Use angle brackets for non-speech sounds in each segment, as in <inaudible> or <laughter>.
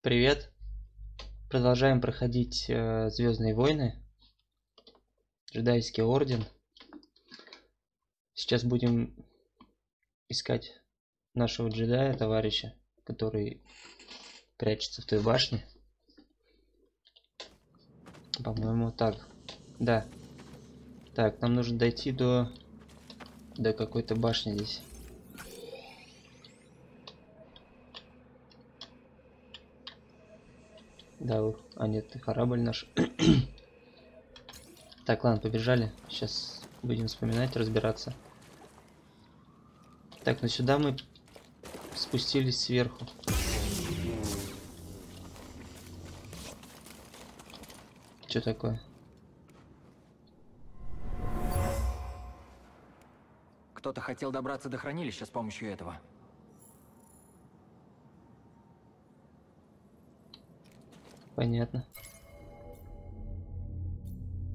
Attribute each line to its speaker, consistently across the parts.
Speaker 1: Привет. Продолжаем проходить э, Звездные войны. Джедайский орден. Сейчас будем искать нашего джедая, товарища, который прячется в той башне. По-моему, так. Да. Так, нам нужно дойти до до какой-то башни здесь. Да, а нет, корабль наш. <clears throat> так, ладно, побежали. Сейчас будем вспоминать, разбираться. Так, ну сюда мы спустились сверху. Что такое?
Speaker 2: Кто-то хотел добраться до хранилища с помощью этого.
Speaker 1: Понятно.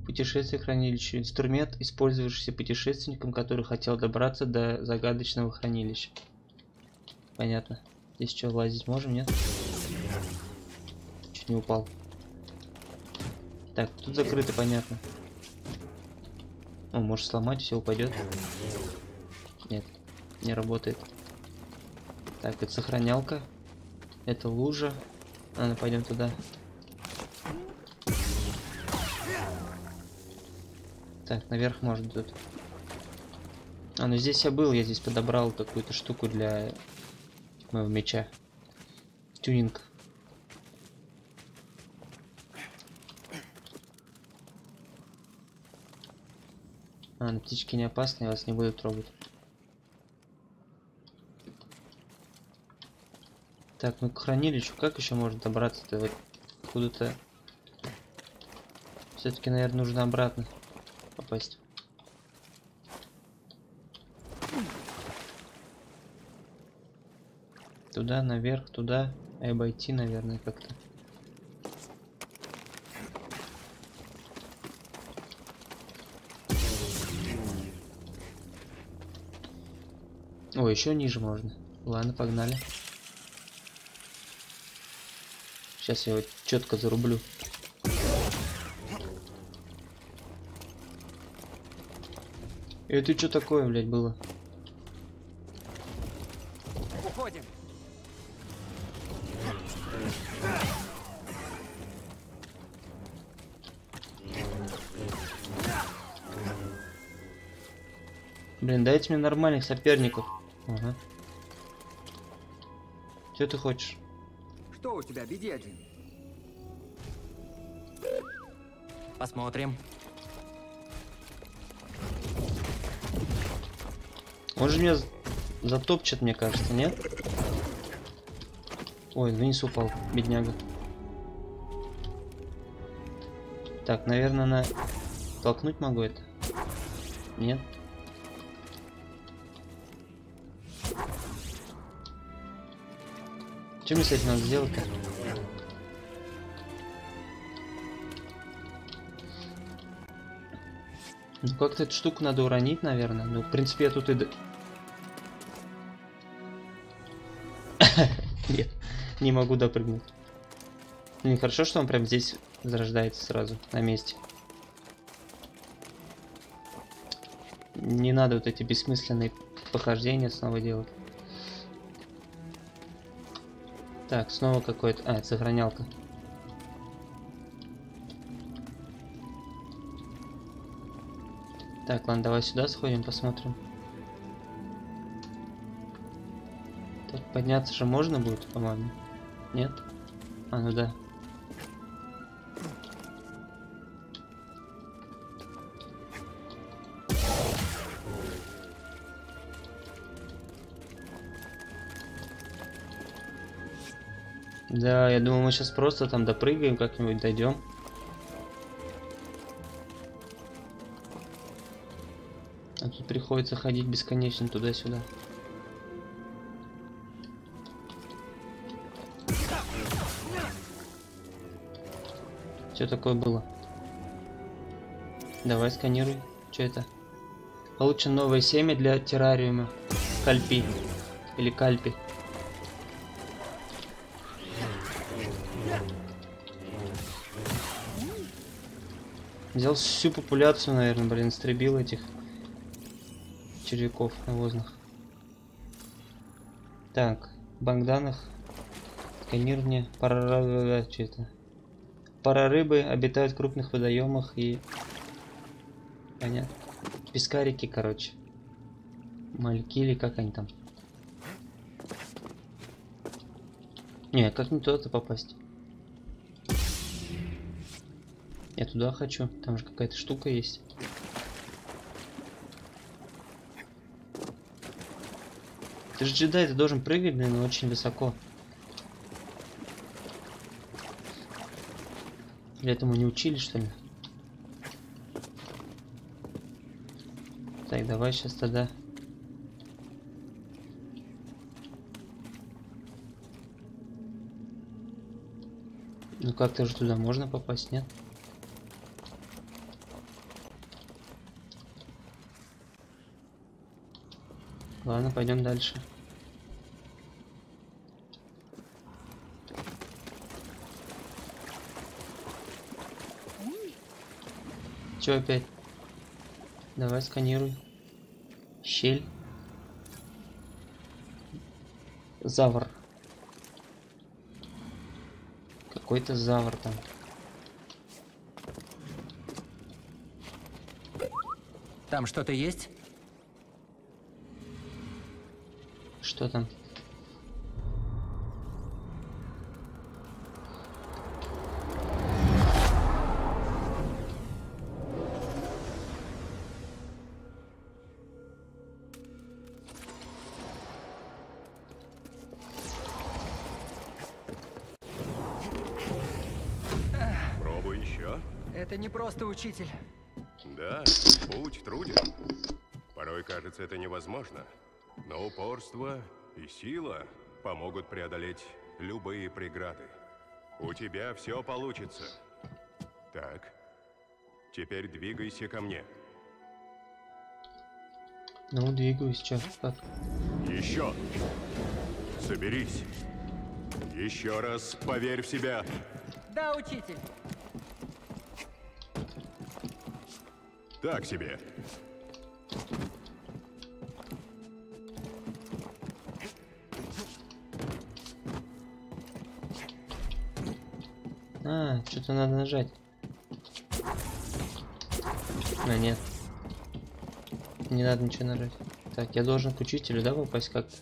Speaker 1: Путешествие хранилища. Инструмент, использовавшийся путешественником, который хотел добраться до загадочного хранилища. Понятно. Здесь что, лазить можем, нет? Чуть не упал. Так, тут закрыто, понятно. О, может сломать, все упадет. Нет, не работает. Так, это сохранялка. Это лужа. Ну пойдем туда. Так, наверх может тут. А, ну здесь я был, я здесь подобрал какую-то штуку для моего меча. Тюнинг. А, ну птички не опасные, вас не будут трогать. Так, ну к хранилищу как еще можно добраться-то? Вот куда-то... Все-таки, наверное, нужно обратно попасть. Туда, наверх, туда. И обойти, наверное, как-то. О, еще ниже можно. Ладно, погнали. Сейчас я его четко зарублю. Это что такое, блядь, было?
Speaker 2: Уходим.
Speaker 1: Блин, дайте мне нормальных соперников. Ага. Что ты хочешь?
Speaker 2: Что у тебя, BD-1? Посмотрим.
Speaker 1: Он же меня затопчет, мне кажется, нет? Ой, вниз упал, бедняга. Так, наверное, на толкнуть могу это? Нет? Что мне с этим надо сделать-то? Ну как-то эту штуку надо уронить, наверное. Ну, в принципе, я тут и... не могу допрыгнуть. Не хорошо, что он прям здесь зарождается сразу, на месте. Не надо вот эти бессмысленные похождения снова делать. Так, снова какой-то... А, это сохранялка. Так, ладно, давай сюда сходим, посмотрим. Так, подняться же можно будет, по-моему? Нет? А, ну да. Да, я думаю, мы сейчас просто там допрыгаем, как-нибудь дойдем. А тут приходится ходить бесконечно туда-сюда. Что такое было? Давай сканируй. Что это? Получено новое семя для террариума. Кальпи. Или кальпи. Взял всю популяцию, наверное, блин, стребил этих червяков навозных. Так, богданах, сканирование, пора что это? Парарыбы обитают в крупных водоемах и... Понятно. Пескарики, короче. Мальки или как они там. Не, как не туда-то попасть? Я туда хочу. Там же какая-то штука есть. Ты же джедай, ты должен прыгать, блин, очень высоко. Или этому не учили, что ли? Так, давай сейчас тогда. Ну как-то же туда можно попасть, нет? Ладно, пойдем дальше. Че опять? Давай сканируй. Щель. Завр. Какой-то завр там.
Speaker 2: Там что-то есть?
Speaker 1: Что там?
Speaker 2: Просто учитель.
Speaker 3: Да, путь труден. Порой кажется это невозможно. Но упорство и сила помогут преодолеть любые преграды. У тебя все получится. Так, теперь двигайся ко мне.
Speaker 1: Ну, двигаюсь, чё? Как?
Speaker 3: Еще. Соберись. Еще раз поверь в себя.
Speaker 2: Да, учитель.
Speaker 3: Так себе.
Speaker 1: А, что-то надо нажать. А, нет. Не надо ничего нажать. Так, я должен к учителю, да, попасть как -то?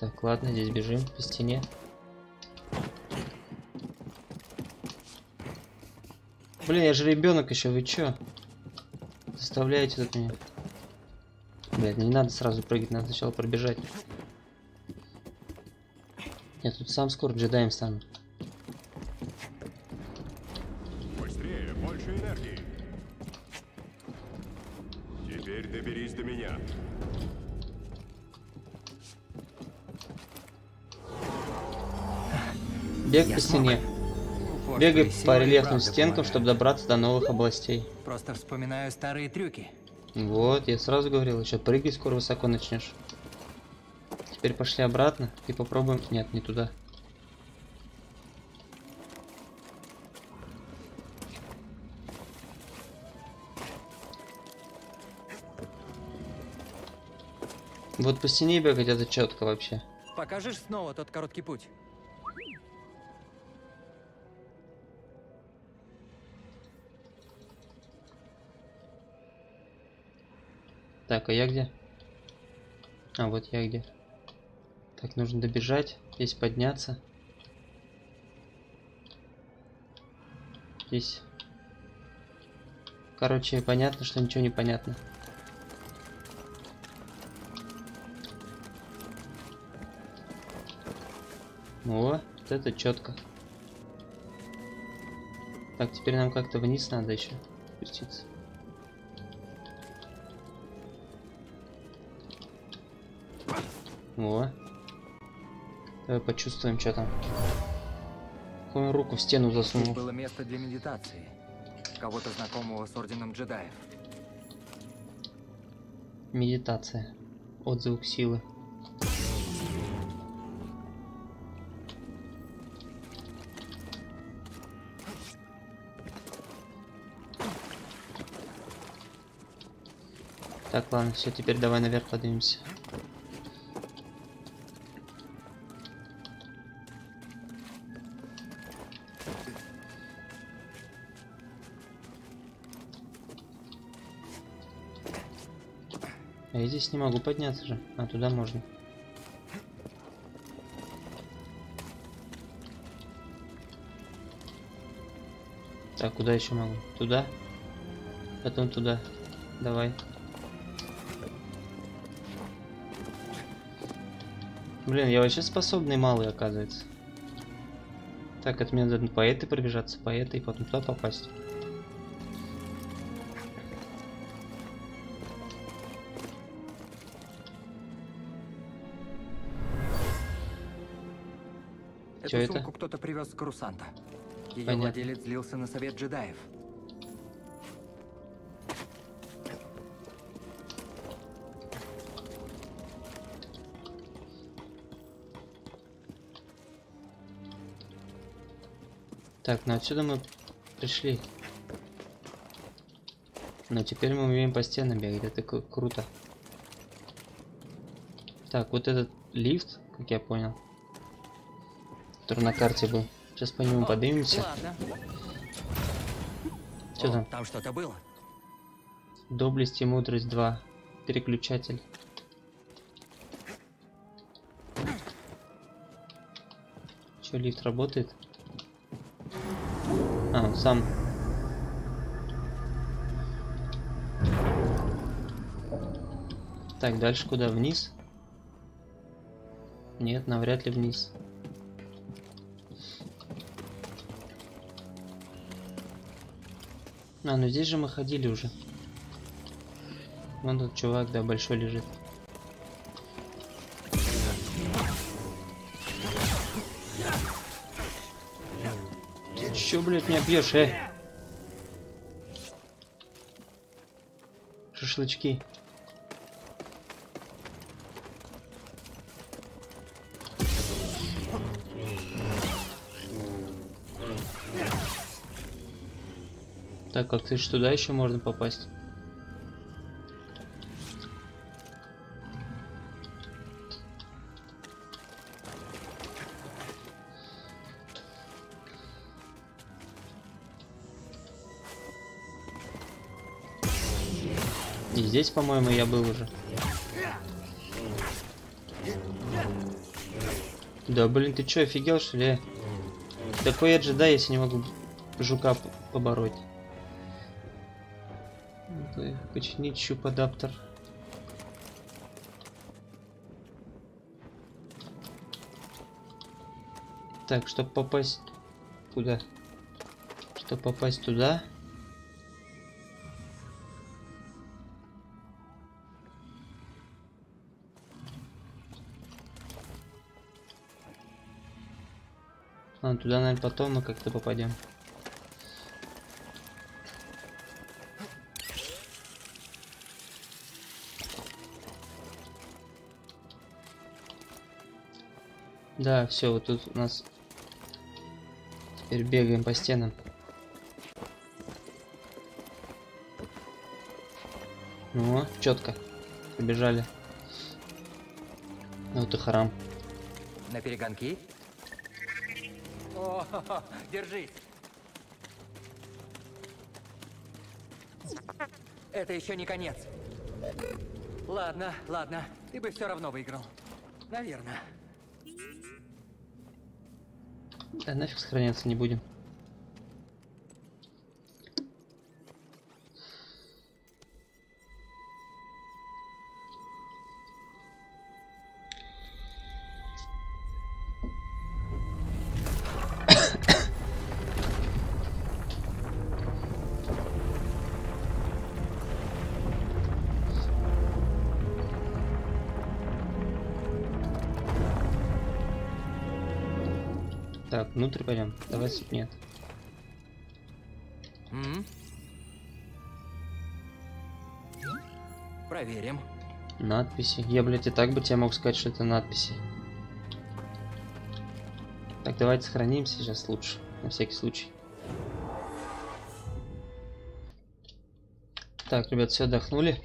Speaker 1: Так, ладно, здесь бежим по стене. Блин, я же ребенок еще, вы чё? Заставляете тут меня. Блядь, не надо сразу прыгать, надо сначала пробежать. Я тут сам скоро джедаем стану.
Speaker 3: Быстрее, больше энергии. Теперь доберись до меня.
Speaker 1: Бег
Speaker 2: Я
Speaker 1: по
Speaker 2: смог.
Speaker 1: стене.
Speaker 2: Упорство
Speaker 1: Бегай по рельефным стенкам, чтобы добраться до новых областей.
Speaker 2: Просто вспоминаю старые трюки.
Speaker 1: Вот, я сразу говорил, еще прыгай скоро высоко начнешь. Теперь пошли обратно и попробуем... Нет, не туда. Вот по стене бегать это четко вообще.
Speaker 2: Покажешь снова тот короткий путь?
Speaker 1: Так, а я где? А, вот я где. Так, нужно добежать, здесь подняться. Здесь. Короче, понятно, что ничего не понятно. О, вот это четко. Так, теперь нам как-то вниз надо еще спуститься. Во. Давай почувствуем, что там. Какую руку в стену засунул.
Speaker 2: Здесь было место для медитации. Кого-то знакомого с орденом джедаев.
Speaker 1: Медитация. Отзвук силы. Так, ладно, все, теперь давай наверх поднимемся. Здесь не могу подняться же. А туда можно. Так, куда еще могу? Туда? Потом туда. Давай. Блин, я вообще способный малый, оказывается. Так, это мне надо по этой пробежаться, по этой, потом туда попасть. Чё
Speaker 2: Эту сумку кто-то привез с Крусанта. Ее
Speaker 1: Понятно.
Speaker 2: владелец злился на совет джедаев.
Speaker 1: Так, ну отсюда мы пришли. Но теперь мы умеем по стенам бегать, это кру- круто. Так, вот этот лифт, как я понял, который на карте был. Сейчас по нему поднимемся.
Speaker 2: Ладно.
Speaker 1: Чё
Speaker 2: О,
Speaker 1: там?
Speaker 2: Там что-то было.
Speaker 1: Доблесть и мудрость 2. Переключатель. Че, лифт работает? А, он сам. Так, дальше куда? Вниз? Нет, навряд ли вниз. А, ну здесь же мы ходили уже. Вон тут чувак, да, большой лежит. Чё, блядь, меня бьешь, э? Шашлычки. Так, как ты ж туда еще можно попасть? И здесь, по-моему, я был уже. Да, блин, ты чё, офигел, что ли? Такой я джедай, если не могу жука побороть. Починить щуп-адаптер. Так, чтобы попасть... Куда? Чтобы попасть туда... А, туда, наверное, потом мы как-то попадем. Да, все, вот тут у нас теперь бегаем по стенам. Ну, четко. Побежали. Вот и храм.
Speaker 2: На перегонки? О, <laughs> держись. Это еще не конец. Ладно, ладно. Ты бы все равно выиграл. Наверное.
Speaker 1: Да нафиг сохраняться не будем. Внутрь пойдем. Давай с- нет.
Speaker 2: Проверим.
Speaker 1: Надписи. Я, блядь, и так бы тебе мог сказать, что это надписи. Так, давайте сохранимся сейчас лучше. На всякий случай. Так, ребят, все отдохнули.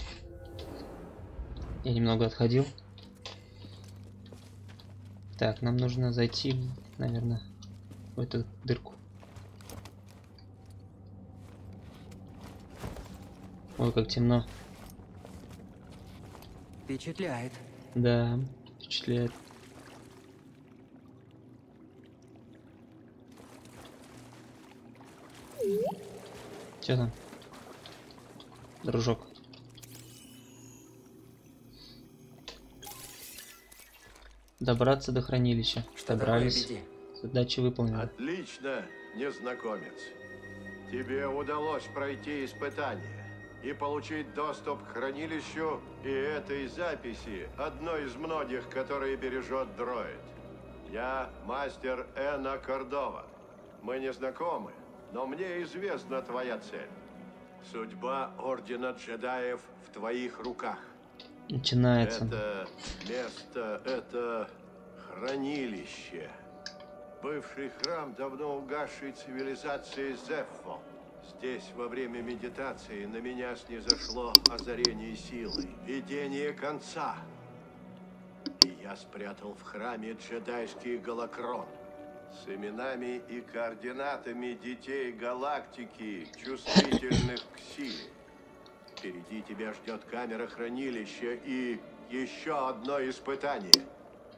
Speaker 1: Я немного отходил. Так, нам нужно зайти, наверное, в эту дырку. Ой, как темно.
Speaker 2: Впечатляет.
Speaker 1: Да, впечатляет. Че там? Дружок. Добраться до хранилища.
Speaker 2: Что
Speaker 1: Добрались.
Speaker 2: такое, Биди?
Speaker 1: Задачи выполнены.
Speaker 4: Отлично, незнакомец. Тебе удалось пройти испытание и получить доступ к хранилищу и этой записи, одной из многих, которые бережет дроид. Я мастер Эна Кордова. Мы не знакомы, но мне известна твоя цель. Судьба Ордена Джедаев в твоих руках.
Speaker 1: Начинается.
Speaker 4: Это место, это хранилище. Бывший храм давно угасшей цивилизации Зеффо. Здесь во время медитации на меня снизошло озарение силы, видение конца. И я спрятал в храме джедайский голокрон с именами и координатами детей галактики, чувствительных к силе. Впереди тебя ждет камера хранилища и еще одно испытание.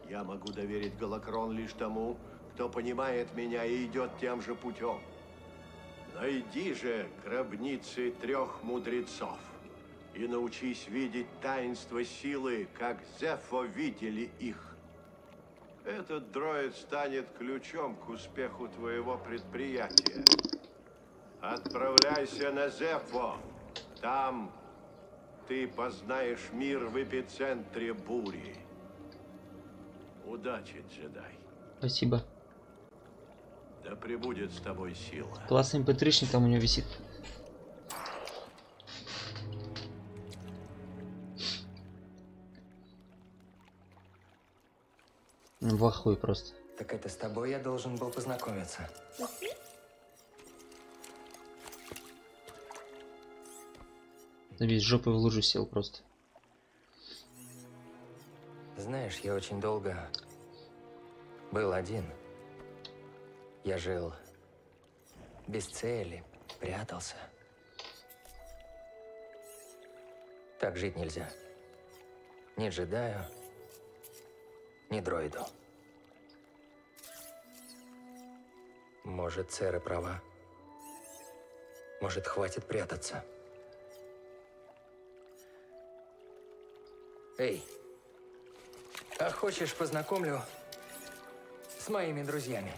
Speaker 4: Я могу доверить Голокрон лишь тому, кто понимает меня и идет тем же путем. Найди же гробницы трех мудрецов и научись видеть таинство силы, как Зефо видели их. Этот дроид станет ключом к успеху твоего предприятия. Отправляйся на Зефо. Там ты познаешь мир в эпицентре бури. Удачи, джедай.
Speaker 1: Спасибо.
Speaker 4: Да пребудет с тобой сила.
Speaker 1: Классный mp там у него висит. В ахуе просто.
Speaker 2: Так это с тобой я должен был познакомиться.
Speaker 1: Весь жопой в лужу сел просто.
Speaker 2: Знаешь, я очень долго был один. Я жил без цели, прятался. Так жить нельзя. Ни джедаю, ни дроиду. Может, Церы права. Может, хватит прятаться. Эй, а хочешь познакомлю с моими друзьями?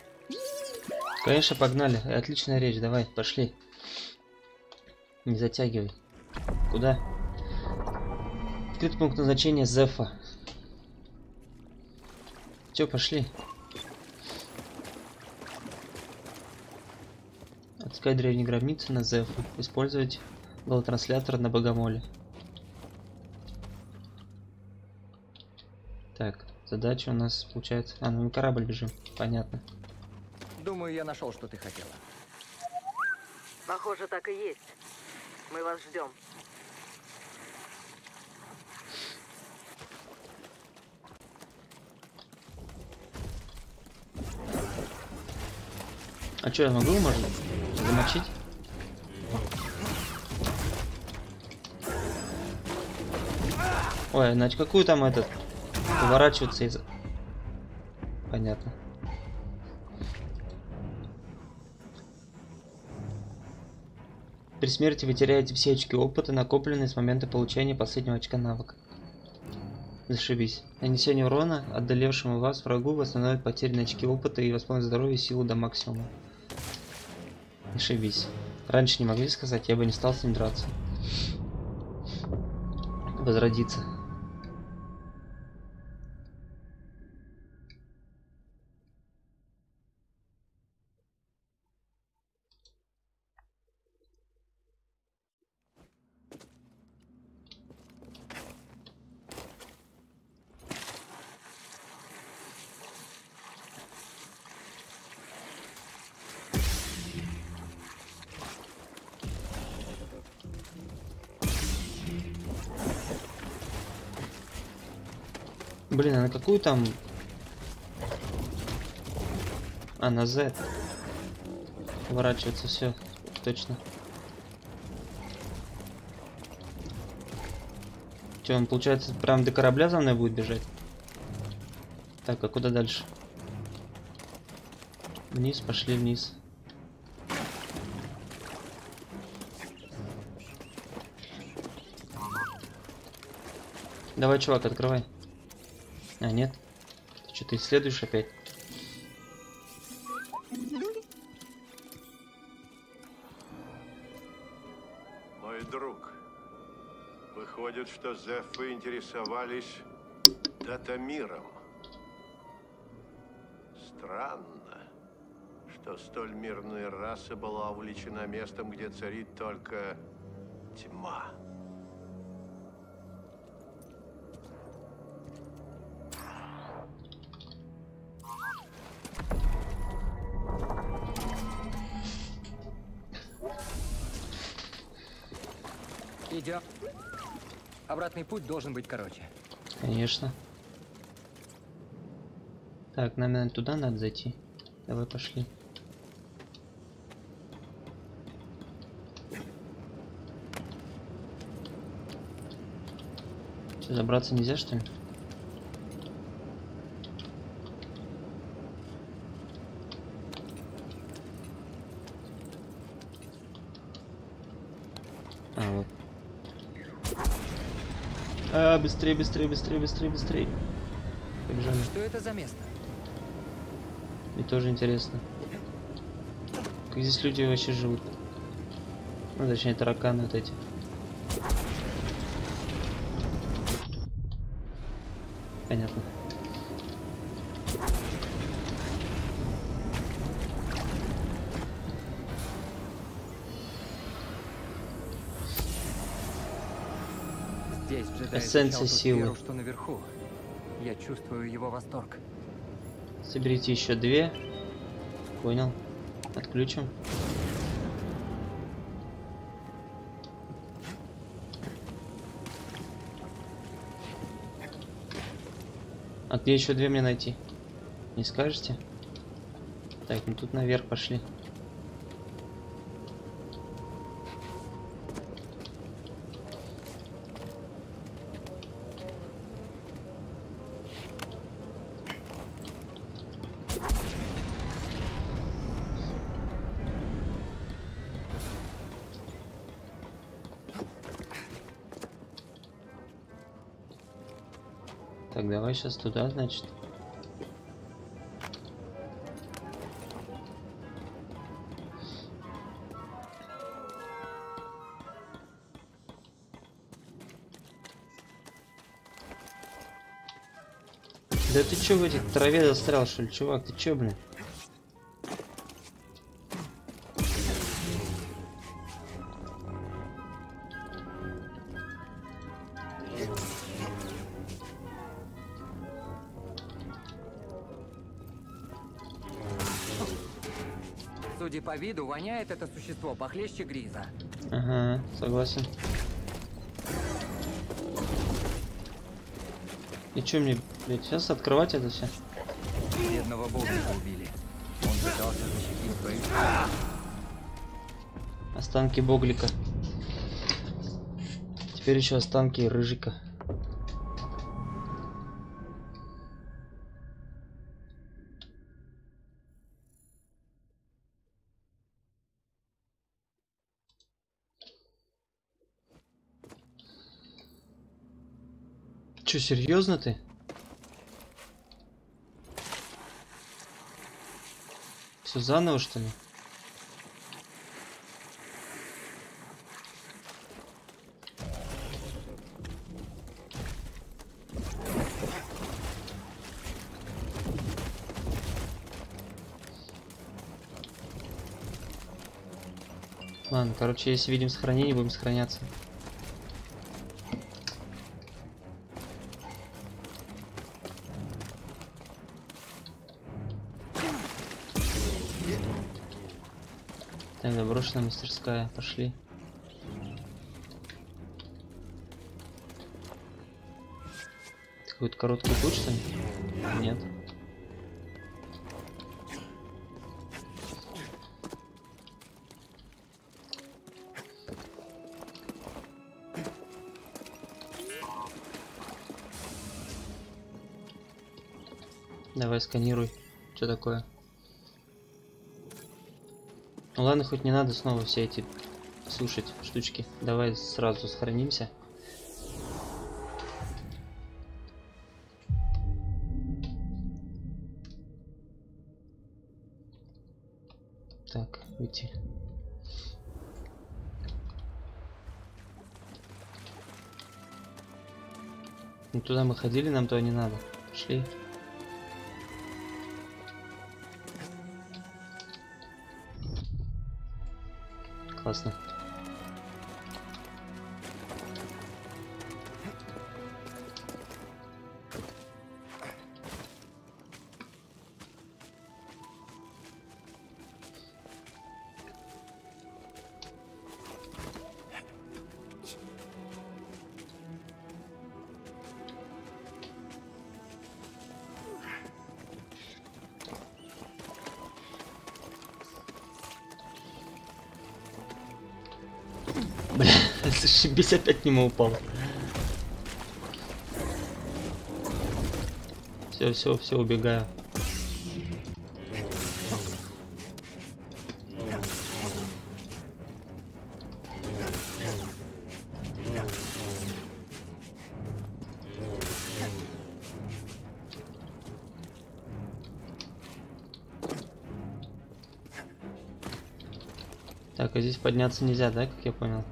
Speaker 1: Конечно, погнали. Отличная речь, давай, пошли. Не затягивай. Куда? Открытый пункт назначения Зефа. Все, пошли. Отыскать древние гробницы на Зефу. Использовать голотранслятор на Богомоле. Так, задача у нас получается... А, ну корабль бежим. Понятно.
Speaker 2: Думаю, я нашел, что ты хотела.
Speaker 5: Похоже, так и есть. Мы вас ждем.
Speaker 1: А что, я могу, может, замочить? Ой, значит, какую там этот... Поворачиваться из... Понятно. При смерти вы теряете все очки опыта, накопленные с момента получения последнего очка навыка. Зашибись. Нанесение урона отдалевшему вас врагу восстановит потерянные очки опыта и восполнит здоровье и силу до максимума. Зашибись. Раньше не могли сказать, я бы не стал с ним драться. Возродиться. Какую там? А, на Z. Поворачивается все. Точно. Че, он, получается, прям до корабля за мной будет бежать? Так, а куда дальше? Вниз, пошли вниз. Давай, чувак, открывай. А, нет. Ты что, ты исследуешь опять?
Speaker 4: Мой друг, выходит, что Зефы интересовались датамиром. Странно, что столь мирная раса была увлечена местом, где царит только тьма.
Speaker 2: Обратный путь должен быть короче.
Speaker 1: Конечно. Так, нам, наверное, туда надо зайти. Давай пошли. Что, забраться нельзя, что ли? А, вот. А, быстрее, быстрее, быстрее, быстрее, быстрее. Побежали.
Speaker 2: Что это за место?
Speaker 1: Мне тоже интересно. Как здесь люди вообще живут? Ну, точнее, тараканы вот эти. Понятно.
Speaker 2: Здесь джедай
Speaker 1: Эссенция силы.
Speaker 2: что наверху. Я чувствую его восторг.
Speaker 1: Соберите еще две. Понял. Отключим. А где еще две мне найти? Не скажете? Так, ну тут наверх пошли. Сейчас туда, значит. Да ты чё в этих траве застрял, что ли, чувак? Ты чё, блин?
Speaker 2: По виду, воняет это существо похлеще Гриза.
Speaker 1: Ага, согласен. И чё мне, блядь, сейчас открывать это все?
Speaker 2: Бедного Боглика убили. Он пытался защитить свою...
Speaker 1: Останки Боглика. Теперь еще останки Рыжика. Че, серьезно ты? Все заново, что ли? Ладно, короче, если видим сохранение, будем сохраняться. Так, заброшенная мастерская, пошли. какой-то короткий путь, что ли? Нет. Давай сканируй. Что такое? Ну ладно, хоть не надо снова все эти слушать штучки. Давай сразу сохранимся. Так, уйти. Ну туда мы ходили, нам туда не надо. Шли. Классно. Зашибись, опять мимо упал. Все, все, все, убегаю. Так, а здесь подняться нельзя, да, как я понял?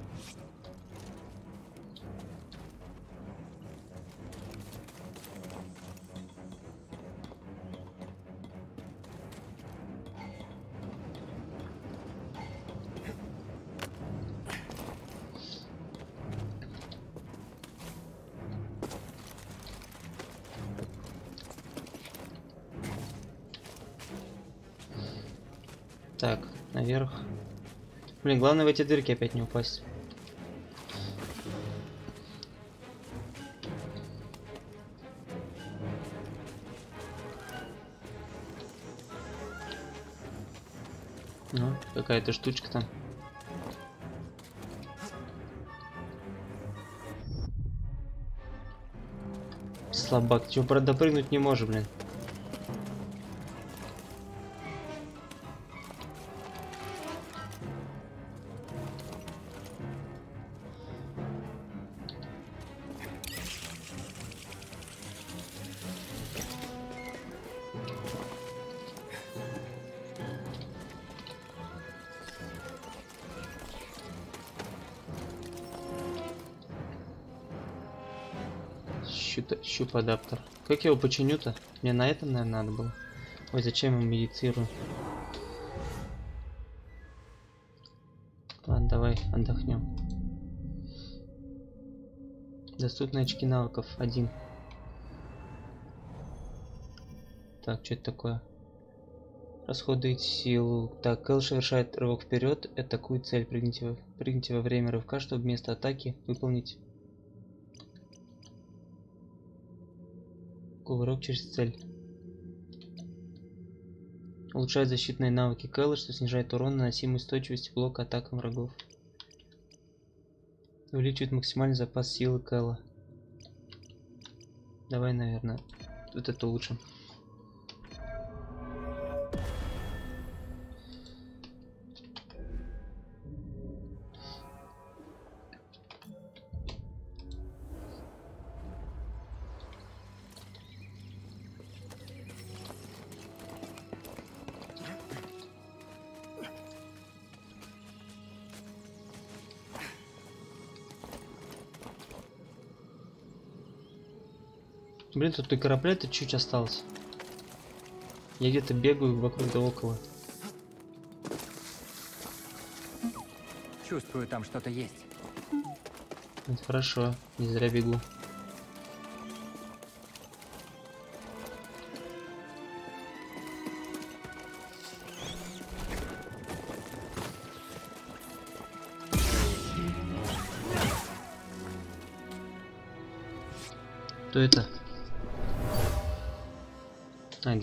Speaker 1: Блин, главное в эти дырки опять не упасть. Ну, какая-то штучка там. Слабак, чего допрыгнуть не может, блин. Адаптер. Как я его починю-то? Мне на этом, наверное, надо было. Ой, зачем я медицирую? Ладно, давай отдохнем. Доступные очки навыков. Один. Так, что это такое? Расходует силу. Так, Кэл совершает рывок вперед, атакует цель. Прыгните прыгните во время рывка, чтобы вместо атаки выполнить Кувырок через цель. Улучшает защитные навыки Кэлла, что снижает урон, наносимый устойчивости блока атакам врагов. Увеличивает максимальный запас силы Кэлла. Давай, наверное, вот это лучше. Тут и корабля-то чуть осталось. Я где-то бегаю вокруг да около.
Speaker 2: Чувствую, там что-то есть.
Speaker 1: Это хорошо, не зря бегу. Кто это?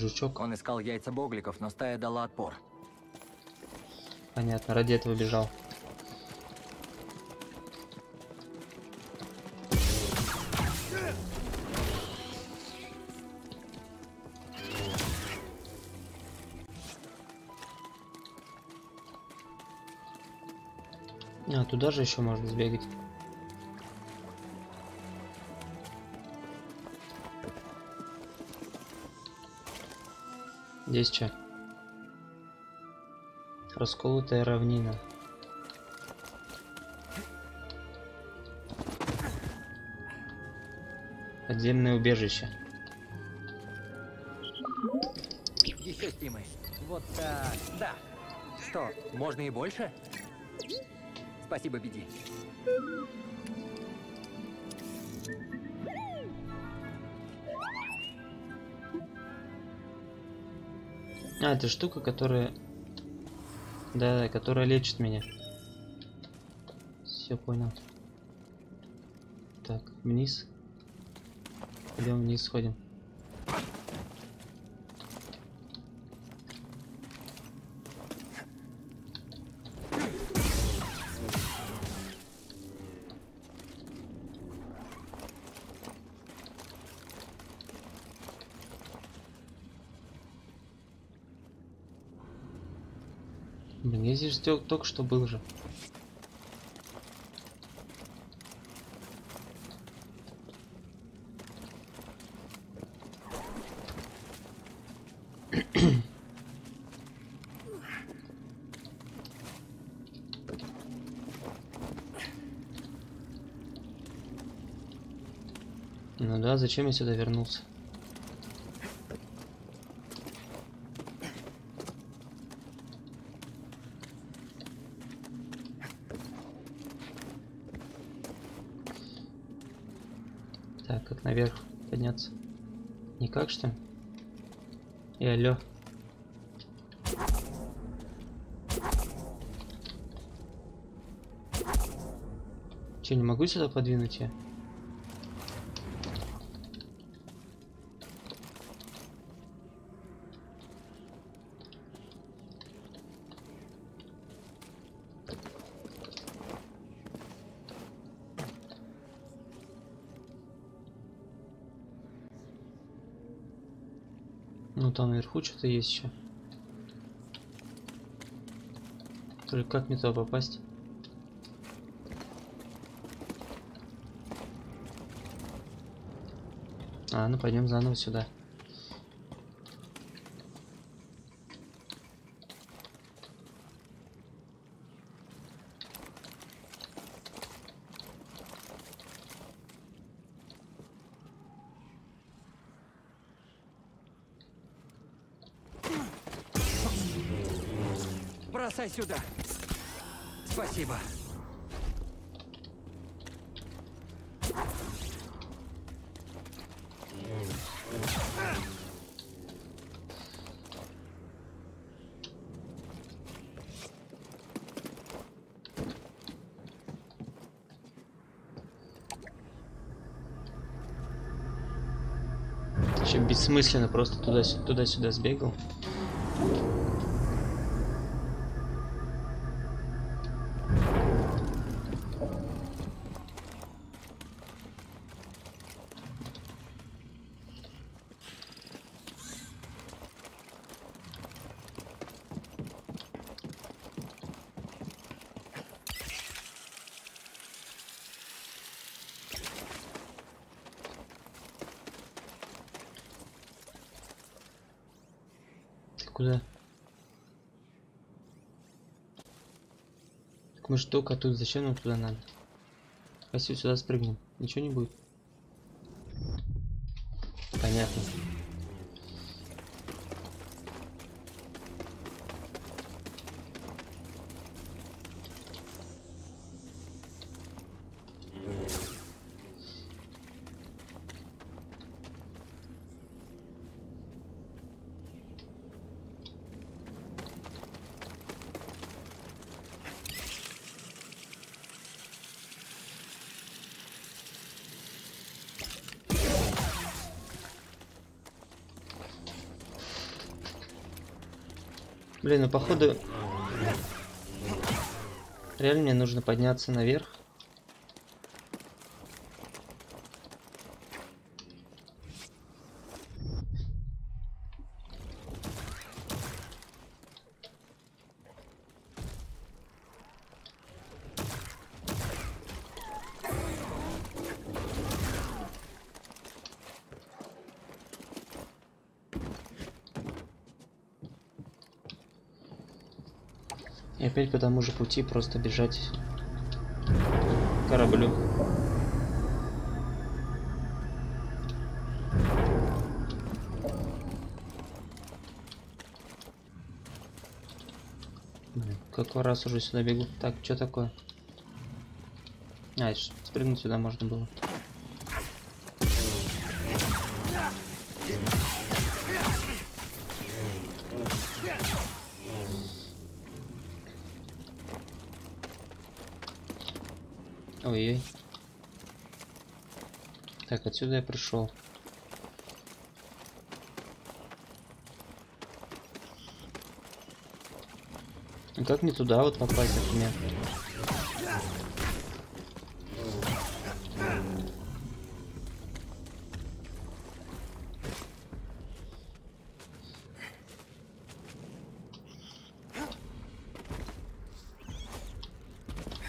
Speaker 1: Жучок.
Speaker 2: Он искал яйца богликов, но стая дала отпор.
Speaker 1: Понятно, ради этого бежал. А, туда же еще можно сбегать. Здесь что? Расколотая равнина. Подземное убежище.
Speaker 2: Еще стимы. Вот так. Да. Что, можно и больше? Спасибо, Беди.
Speaker 1: А, это штука, которая... Да, которая лечит меня. Все понял. Так, вниз. Пойдем вниз сходим. Тё- только что был же. Ну да, зачем я сюда вернулся? Так, как наверх подняться? Никак что ли? И алло. Че, не могу сюда подвинуть я? Наверху что-то есть еще. Только как мне туда попасть? А, ну пойдем заново сюда.
Speaker 2: Сюда. Спасибо.
Speaker 1: Еще бессмысленно просто туда-сюда сбегал. Ты куда? Так мы только тут, зачем нам туда надо? Если сюда спрыгнем, ничего не будет. Блин, ну походу... Реально мне нужно подняться наверх. И опять по тому же пути просто бежать кораблю. Какой раз уже сюда бегу? Так, что такое? А, спрыгнуть сюда можно было. Так, отсюда я пришел. А как мне туда вот попасть, например?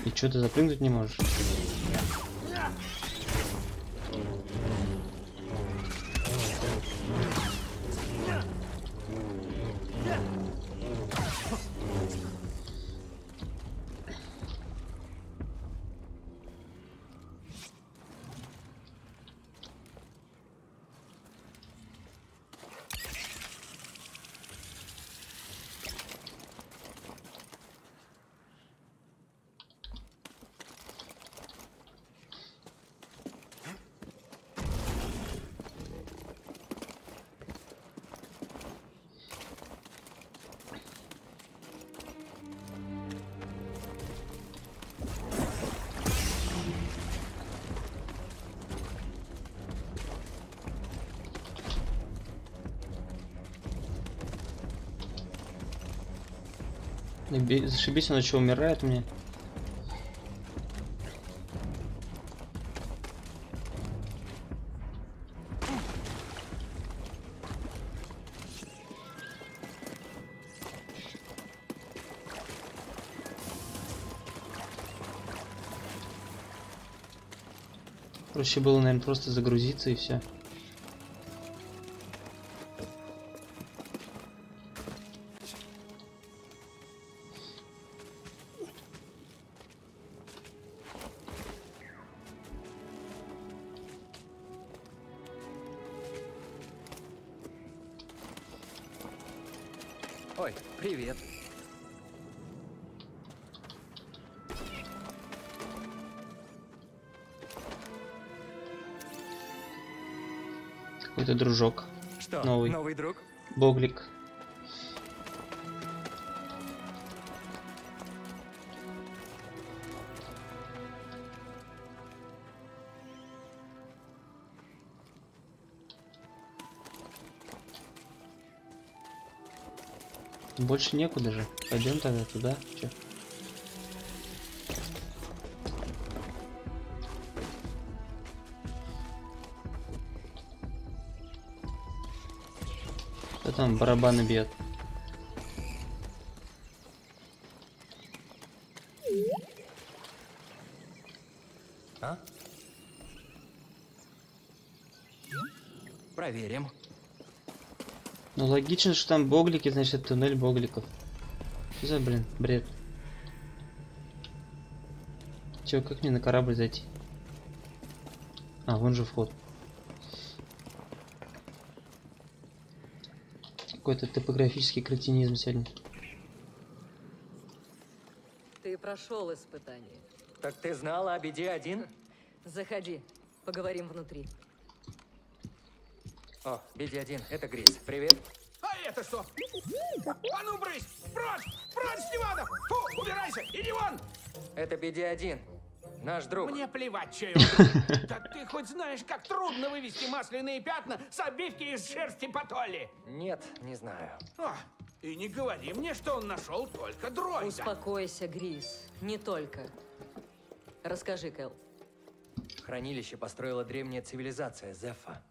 Speaker 1: И что ты запрыгнуть не можешь? Зашибись, он что, умирает мне? Проще было, наверное, просто загрузиться и все. Какой-то дружок.
Speaker 2: Что,
Speaker 1: Новый.
Speaker 2: новый друг?
Speaker 1: Боглик. Больше некуда же. Пойдем тогда туда. Чё? Там барабаны бьет?
Speaker 2: А? Проверим.
Speaker 1: Ну логично, что там боглики, значит туннель богликов. Что за, блин, бред? Чё, как мне на корабль зайти? А, вон же вход. Какой-то топографический кретинизм сегодня.
Speaker 5: Ты прошел испытание.
Speaker 2: Так ты знала о беде один?
Speaker 5: Заходи, поговорим внутри.
Speaker 2: О, беде один, это Грис. Привет.
Speaker 6: А это что? А ну, брысь! Прочь! Прочь с дивана! Фу, убирайся! Иди вон!
Speaker 2: Это беде один. Наш друг.
Speaker 6: Мне плевать, чей он. <laughs> Так ты хоть знаешь, как трудно вывести масляные пятна с обивки из шерсти потоли?
Speaker 2: Нет, не знаю.
Speaker 6: О, И не говори мне, что он нашел только дроида.
Speaker 5: Успокойся, Грис. Не только. Расскажи, Кэл.
Speaker 2: Хранилище построила древняя цивилизация Зефа.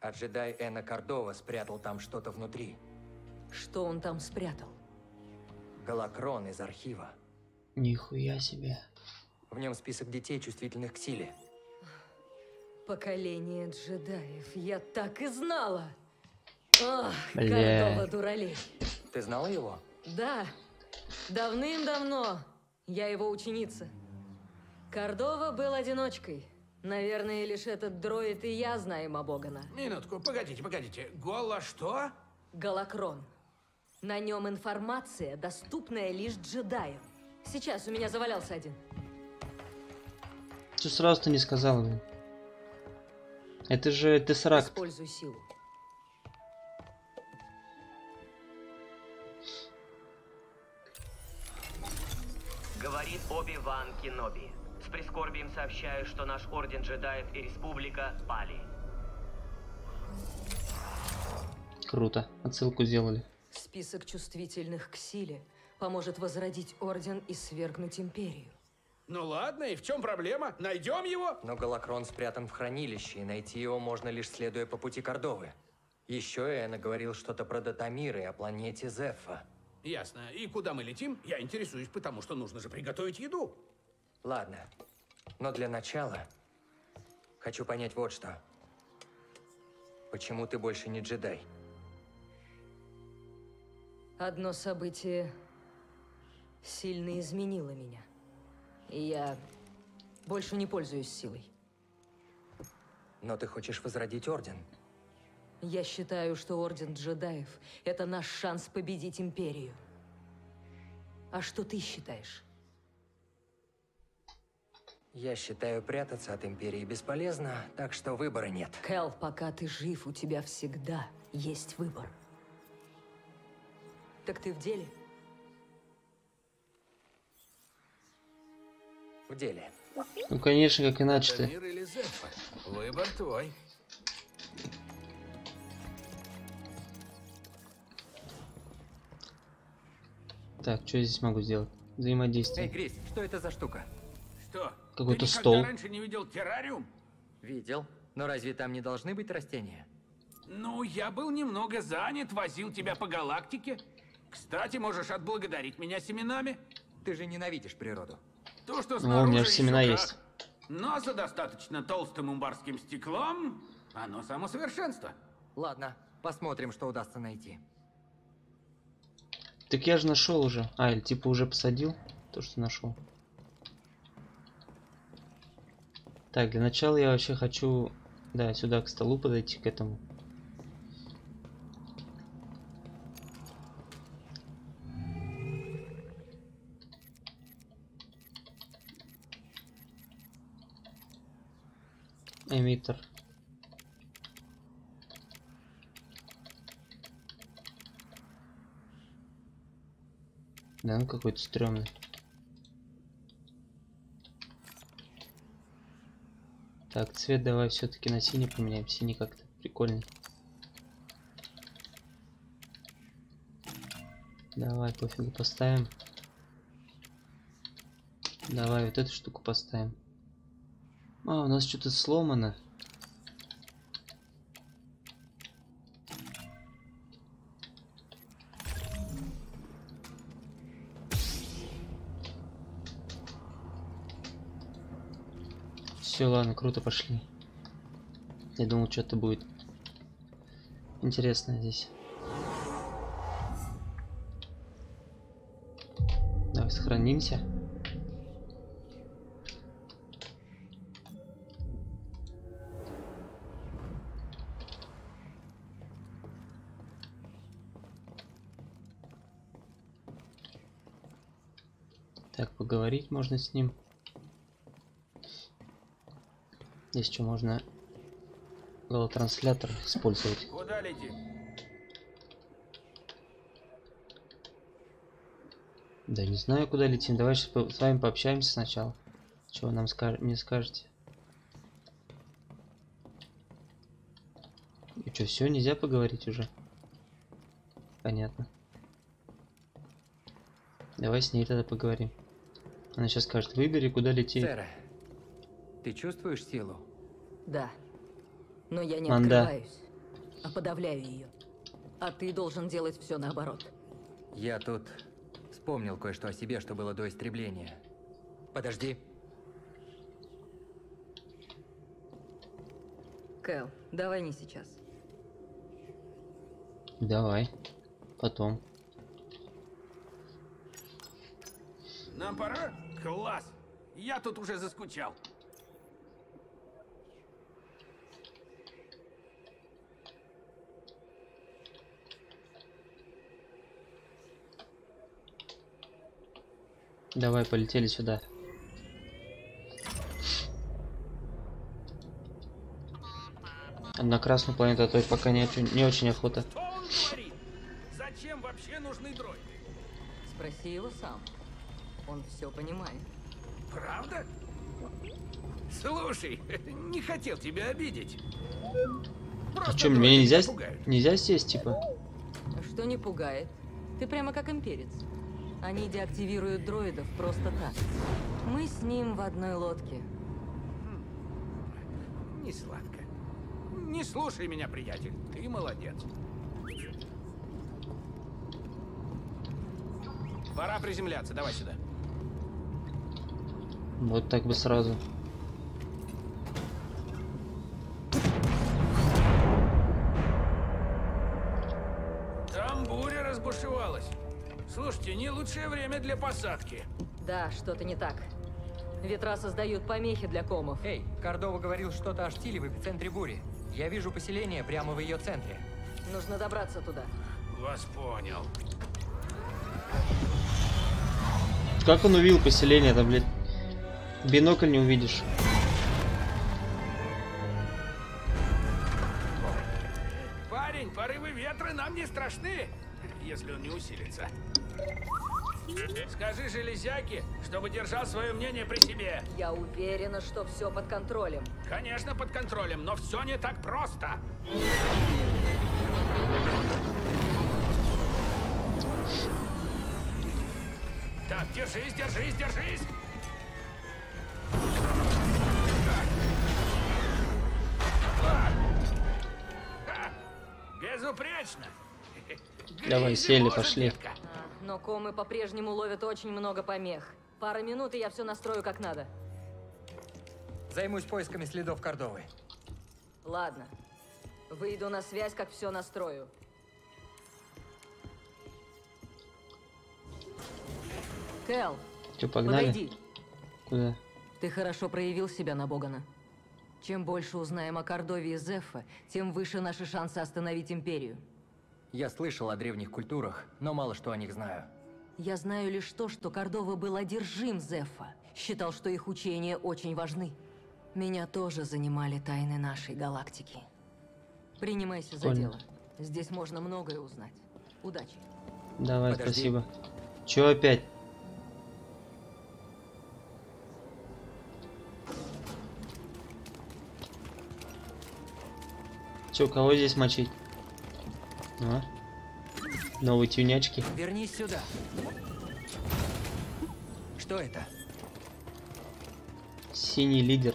Speaker 2: А джедай Эна Кордова спрятал там что-то внутри.
Speaker 5: Что он там спрятал?
Speaker 2: Голокрон из архива.
Speaker 1: Нихуя себе.
Speaker 2: В нем список детей, чувствительных к силе.
Speaker 5: Поколение джедаев. Я так и знала. Ах. Кордова дуралей.
Speaker 2: Ты знала его?
Speaker 5: Да, давным-давно. Я его ученица. Кордова был одиночкой. Наверное, лишь этот дроид и я знаем о Богана.
Speaker 6: Минутку, погодите, погодите. Гола что?
Speaker 5: Голокрон. На нем информация, доступная лишь джедаям. Сейчас у меня завалялся один.
Speaker 1: Что сразу ты не сказал, блин? Это же Тессеракт.
Speaker 5: Используй силу.
Speaker 7: Говорит Оби-Ван Кеноби. С прискорбием сообщаю, что наш Орден Джедаев и Республика пали.
Speaker 1: Круто. Отсылку сделали.
Speaker 5: Список чувствительных к силе поможет возродить Орден и свергнуть Империю.
Speaker 6: Ну ладно, и в чем проблема? Найдем его?
Speaker 2: Но Голокрон спрятан в хранилище, и найти его можно лишь следуя по пути Кордовы. Еще Эна говорил что-то про Датамир и о планете Зефа.
Speaker 6: Ясно. И куда мы летим? Я интересуюсь, потому что нужно же приготовить еду.
Speaker 2: Ладно. Но для начала хочу понять вот что. Почему ты больше не джедай?
Speaker 5: Одно событие сильно изменило меня. И я больше не пользуюсь силой.
Speaker 2: Но ты хочешь возродить Орден.
Speaker 5: Я считаю, что Орден Джедаев — это наш шанс победить Империю. А что ты считаешь?
Speaker 2: Я считаю, прятаться от Империи бесполезно, так что выбора нет.
Speaker 5: Кэл, пока ты жив, у тебя всегда есть выбор. Так ты в деле?
Speaker 2: В деле.
Speaker 1: Ну, конечно, как иначе-то.
Speaker 6: Или Зефа? Выбор твой.
Speaker 1: Так, что я здесь могу сделать?
Speaker 2: Эй,
Speaker 1: Взаимодействие.
Speaker 2: Крис, что это за штука?
Speaker 6: Что?
Speaker 1: Какой-то
Speaker 6: ты
Speaker 1: стол.
Speaker 6: раньше не видел террариум?
Speaker 2: Видел. Но разве там не должны быть растения?
Speaker 6: Ну, я был немного занят, возил тебя по галактике. Кстати, можешь отблагодарить меня семенами.
Speaker 2: Ты же ненавидишь природу.
Speaker 6: То, что
Speaker 1: Ну, у
Speaker 6: снаружи
Speaker 1: меня же семена
Speaker 6: как.
Speaker 1: есть.
Speaker 6: Но за достаточно толстым умбарским стеклом оно само совершенство.
Speaker 2: Ладно, посмотрим, что удастся найти.
Speaker 1: Так я же нашел уже. А, или типа уже посадил то, что нашел. Так, для начала я вообще хочу, да, сюда к столу подойти к этому. Эмиттер. Да, ну какой-то стрёмный. Так, цвет давай все-таки на синий поменяем. Синий как-то прикольный. Давай, пофигу, поставим. Давай вот эту штуку поставим. А, у нас что-то сломано. Все, ладно, круто, пошли. Я думал, что-то будет интересное здесь. Давай сохранимся. Так, поговорить можно с ним. Здесь что, можно голотранслятор использовать.
Speaker 6: Куда летим?
Speaker 1: Да не знаю, куда летим. Давай сейчас с вами пообщаемся сначала. Чего нам скаж мне скажете? И что, все, нельзя поговорить уже? Понятно. Давай с ней тогда поговорим. Она сейчас скажет, выбери, куда лететь.
Speaker 2: Сера, ты чувствуешь силу?
Speaker 5: Да. Но я не
Speaker 1: Манда.
Speaker 5: открываюсь, а подавляю ее. А ты должен делать все наоборот.
Speaker 2: Я тут вспомнил кое-что о себе, что было до истребления. Подожди.
Speaker 5: Кэл, давай не сейчас.
Speaker 1: Давай. Потом.
Speaker 6: Нам пора? Класс! Я тут уже заскучал.
Speaker 1: Давай, полетели сюда. На красную планету, а то пока не, очень- не очень охота.
Speaker 6: Что он говорит? Зачем вообще нужны дроиды?
Speaker 5: Спроси его сам. Он все понимает.
Speaker 6: Правда? Слушай, <laughs> не хотел тебя обидеть.
Speaker 1: А что,
Speaker 6: дроиды
Speaker 1: меня нельзя,
Speaker 6: пугают.
Speaker 1: нельзя сесть, типа?
Speaker 5: Что не пугает? Ты прямо как имперец. Они деактивируют дроидов просто так. Мы с ним в одной лодке.
Speaker 6: Не сладко. Не слушай меня, приятель. Ты молодец. Пора приземляться. Давай сюда.
Speaker 1: Вот так бы сразу.
Speaker 6: Там буря разбушевалась. Слушайте, не лучшее время для посадки.
Speaker 5: Да, что-то не так. Ветра создают помехи для комов.
Speaker 2: Эй, Кордова говорил что-то о штиле в эпицентре бури. Я вижу поселение прямо в ее центре.
Speaker 5: Нужно добраться туда.
Speaker 6: Вас понял.
Speaker 1: Как он увидел поселение там, блядь? Бинокль не увидишь.
Speaker 6: Парень, порывы ветра нам не страшны, если он не усилится. Скажи железяке, чтобы держал свое мнение при себе.
Speaker 5: Я уверена, что все под контролем.
Speaker 6: Конечно, под контролем, но все не так просто. Так, держись, держись, держись.
Speaker 1: Давай, сели, пошли.
Speaker 5: Но комы по-прежнему ловят очень много помех. Пара минут, и я все настрою как надо.
Speaker 2: Займусь поисками следов Кордовы.
Speaker 5: Ладно. Выйду на связь, как все настрою. Кэл,
Speaker 1: Че, погнали?
Speaker 5: подойди.
Speaker 1: Куда?
Speaker 5: Ты хорошо проявил себя на Богана. Чем больше узнаем о Кордове и Зеффа, тем выше наши шансы остановить Империю.
Speaker 2: Я слышал о древних культурах, но мало что о них знаю.
Speaker 5: Я знаю лишь то, что Кордова был одержим Зеффа. Считал, что их учения очень важны. Меня тоже занимали тайны нашей галактики. Принимайся за
Speaker 1: Понял.
Speaker 5: дело. Здесь можно многое узнать. Удачи.
Speaker 1: Давай,
Speaker 2: Подожди.
Speaker 1: спасибо. Че опять? Че, кого здесь мочить? А? Новые тюнячки.
Speaker 2: Вернись сюда. Что это?
Speaker 1: Синий лидер.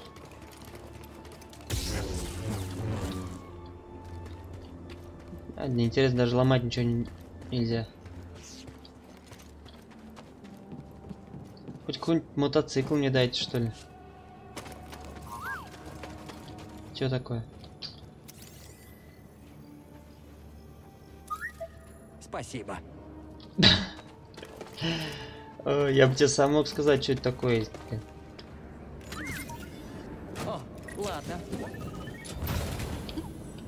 Speaker 1: А, мне интересно, даже ломать ничего не- нельзя. Хоть какой-нибудь мотоцикл мне дайте, что ли. Что такое?
Speaker 2: Спасибо.
Speaker 1: Э, Я бы тебе сам мог сказать, что это такое.
Speaker 2: О, ладно.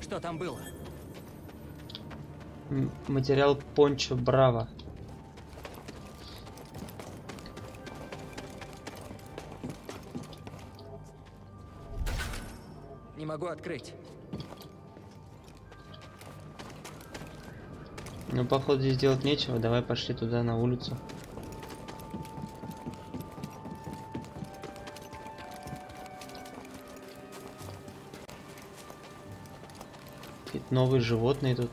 Speaker 2: Что там было?
Speaker 1: М, Материал Пончо Браво.
Speaker 2: Не могу открыть.
Speaker 1: Ну, походу, здесь делать нечего. Давай пошли туда, на улицу. Какие-то новые животные тут.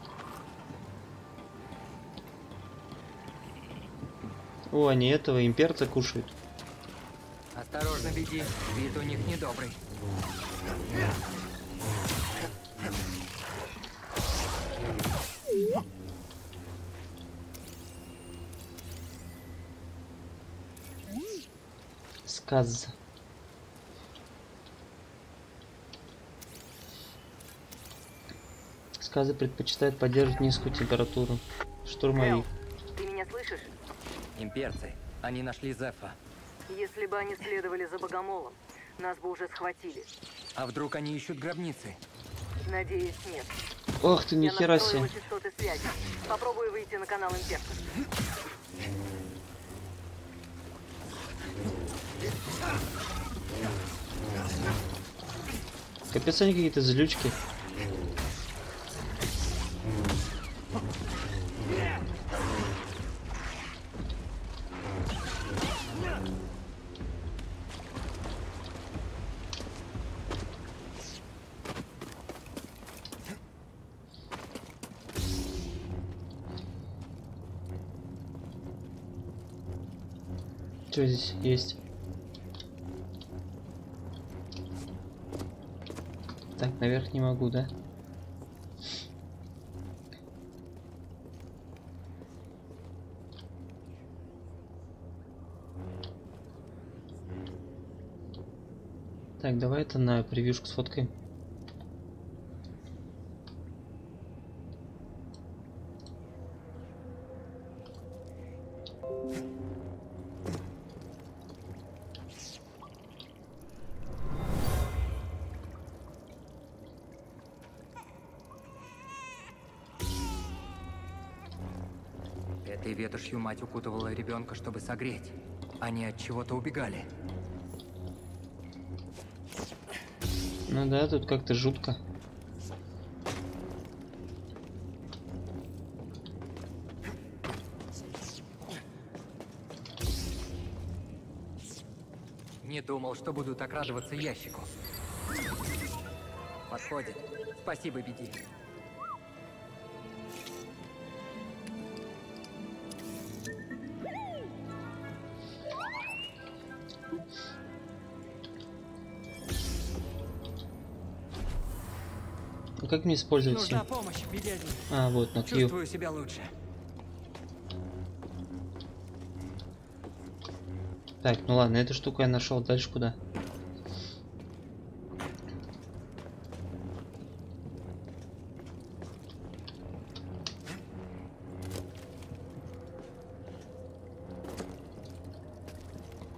Speaker 1: О, они этого имперца кушают.
Speaker 2: Осторожно, беги. Вид у них недобрый.
Speaker 1: Сказ. Сказы предпочитают поддерживать низкую температуру. Штурмовик.
Speaker 5: ты меня слышишь?
Speaker 2: Имперцы. Они нашли Зефа.
Speaker 5: Если бы они следовали за Богомолом, нас бы уже схватили.
Speaker 2: А вдруг они ищут гробницы?
Speaker 5: Надеюсь, нет.
Speaker 1: Ох ты, нихера себе.
Speaker 5: Попробую выйти на канал Имперца.
Speaker 1: Капец, они какие-то злючки. Что здесь есть? Так, наверх не могу, да? Так, давай это на превьюшку сфоткаем.
Speaker 2: Этой ветошью мать укутывала ребенка, чтобы согреть. Они от чего-то убегали.
Speaker 1: Ну да, тут как-то жутко.
Speaker 2: Не думал, что буду так радоваться ящику. Подходит. Спасибо, беги.
Speaker 1: Как мне использовать
Speaker 2: Нужна
Speaker 1: все?
Speaker 2: помощь.
Speaker 1: А, вот, на Q.
Speaker 2: Чувствую себя лучше.
Speaker 1: Так, ну ладно, эту штуку я нашел. Дальше куда?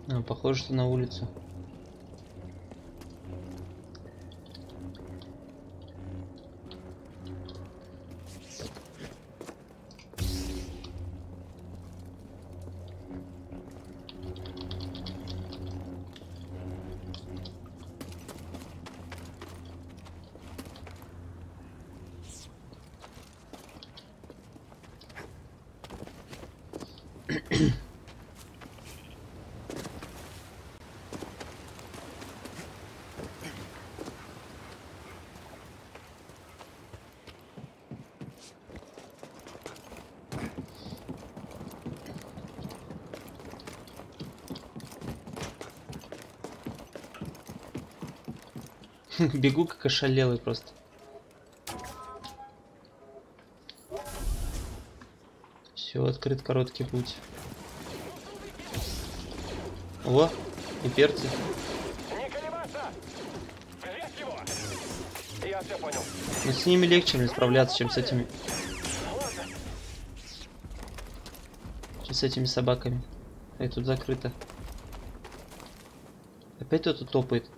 Speaker 1: А, похоже, что на улицу. <laughs> Бегу как ошалелый просто. Все, открыт короткий путь. О, и перцы. Но с ними легче мне справляться, чем с этими. Чем с этими собаками. Эй, тут закрыто. Опять кто-то топает.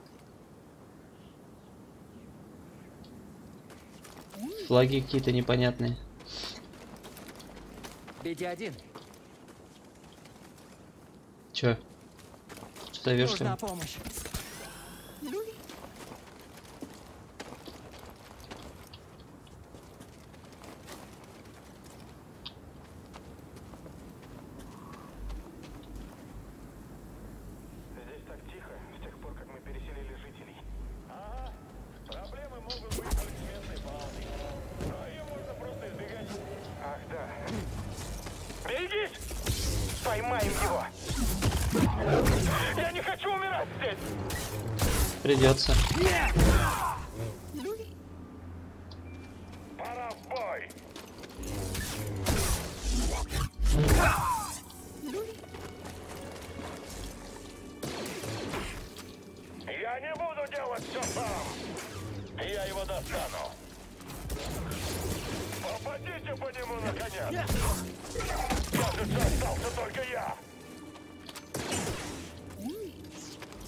Speaker 1: Флаги какие-то непонятные.
Speaker 2: Беги один.
Speaker 1: Чё? Что зовешь
Speaker 2: Нужна
Speaker 1: там?
Speaker 2: помощь.
Speaker 1: Придется.
Speaker 8: Пора в бой! Я не буду делать все сам! Я его достану! Попадите по нему, наконец! Кажется, остался только я!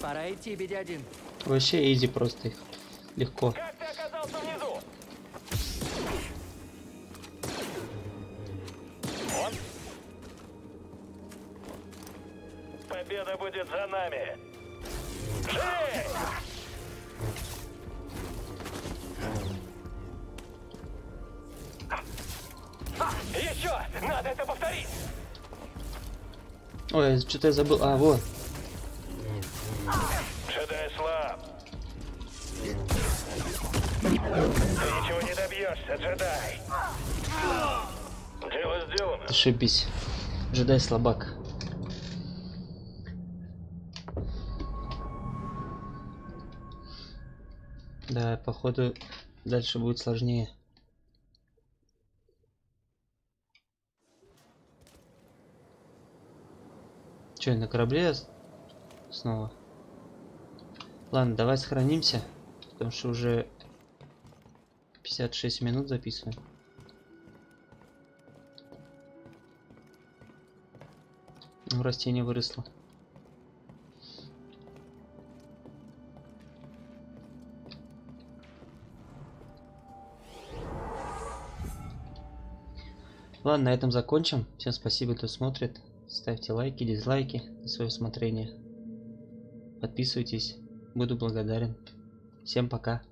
Speaker 2: Пора идти, Бедя-1.
Speaker 1: Вообще изи просто их. Легко.
Speaker 8: Победа будет за нами! Живей! Еще! Надо это повторить!
Speaker 1: Ой, что-то я забыл. А, вот.
Speaker 8: Сделано.
Speaker 1: Ошибись. Джедай слабак. Да, походу дальше будет сложнее. Че, на корабле снова? Ладно, давай сохранимся, потому что уже 56 минут записываем. Растение выросло. Ладно, на этом закончим. Всем спасибо, кто смотрит. Ставьте лайки, дизлайки на свое усмотрение. Подписывайтесь. Буду благодарен. Всем пока.